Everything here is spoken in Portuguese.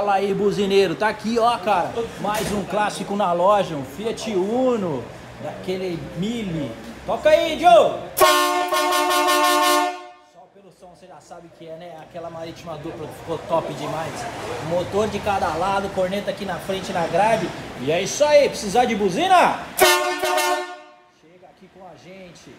Fala aí, buzineiro. Tá aqui, ó, cara. Mais um clássico na loja, um Fiat Uno, daquele Mille. Toca aí, Joe! Só pelo som você já sabe que é, né? Aquela marítima dupla que ficou top demais. Motor de cada lado, corneta aqui na frente na grade. E é isso aí, precisar de buzina? Chega aqui com a gente.